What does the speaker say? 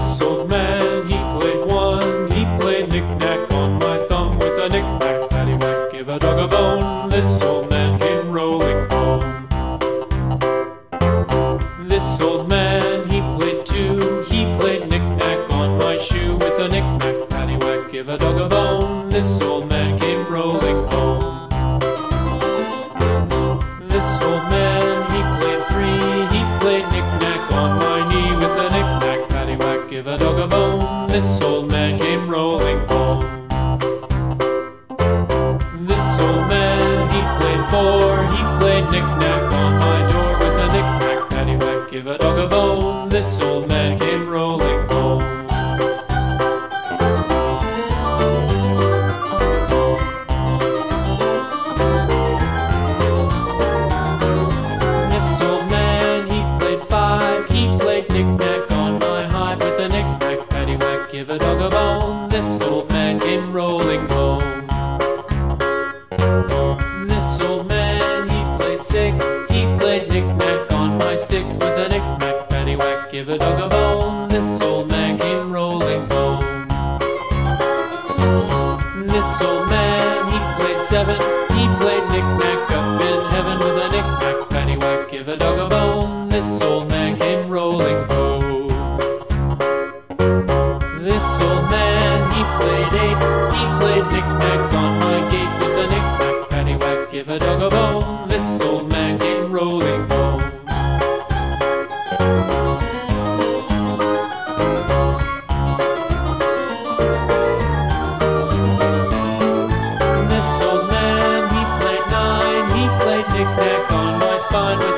this old man, he played one. He played knick-knack on my thumb with a knick-knack, paddywhack, give a dog a bone. This old man came rolling home. This old man, he played two. He played knick-knack on my shoe with a knick-knack, paddywhack, give a dog a bone. This old This old man came rolling home. This old man, he played four, he played knick-knack on bone. This old man came rolling home. This old man, he played seven. He played knick-knack up in heaven with a knick-knack, paddywhack, give a dog a bone. This old man came rolling home. This old man, he played eight. He played knick-knack on my gate with a knick-knack, paddywhack, give a dog a bone. This old